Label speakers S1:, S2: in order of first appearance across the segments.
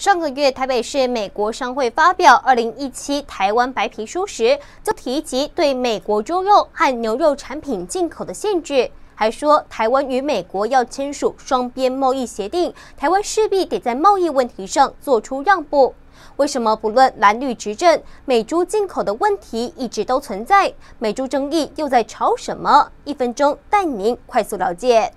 S1: 上个月，台北市美国商会发表二零一七台湾白皮书时，就提及对美国猪肉和牛肉产品进口的限制，还说台湾与美国要签署双边贸易协定，台湾势必得在贸易问题上做出让步。为什么不论蓝绿执政，美猪进口的问题一直都存在？美猪争议又在吵什么？一分钟带您快速了解。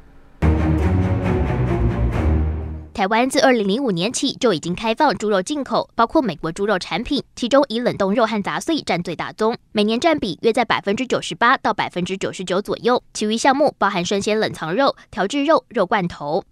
S2: 台湾自二零零五年起就已经开放猪肉进口，包括美国猪肉产品，其中以冷冻肉和杂碎占最大宗，每年占比约在百分之九十八到百分之九十九左右。其余项目包含生鲜冷藏肉、调制肉、肉罐头。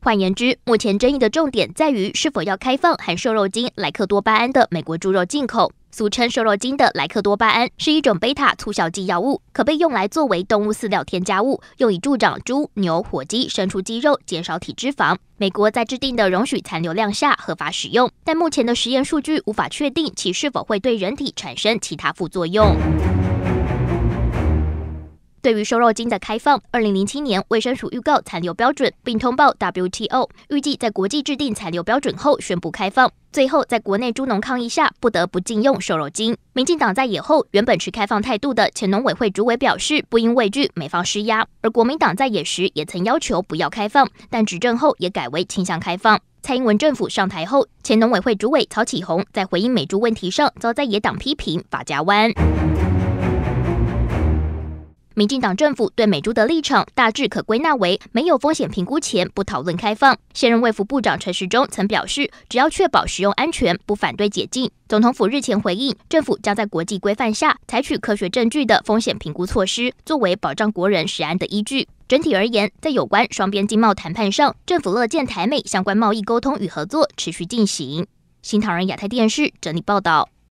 S2: 换言之，目前争议的重点在于是否要开放含瘦肉精莱克多巴胺的美国猪肉进口。俗称瘦肉精的莱克多巴胺是一种贝塔促效剂药物，可被用来作为动物饲料添加物，用以助长猪、牛、火鸡生出肌肉，减少体脂肪。美国在制定的容许残留量下合法使用，但目前的实验数据无法确定其是否会对人体产生其他副作用。对于瘦肉精的开放，二零零七年卫生署预告残留标准，并通报 WTO，预计在国际制定残留标准后宣布开放。最后，在国内猪农抗议下，不得不禁用瘦肉精。民进党在野后原本持开放态度的前农委会主委表示，不应畏惧美方施压；而国民党在野时也曾要求不要开放，但执政后也改为倾向开放。蔡英文政府上台后，前农委会主委曹启宏在回应美猪问题上遭在野党批评法家湾。民进党政府对美猪的立场大致可归纳为：没有风险评估前不讨论开放。现任卫福部长陈时中曾表示，只要确保使用安全，不反对解禁。总统府日前回应，政府将在国际规范下采取科学证据的风险评估措施，作为保障国人食安的依据。整体而言，在有关双边经贸谈判上，政府乐见台美相关贸易沟通与合作持续进行。新唐人亚太电视整理报道。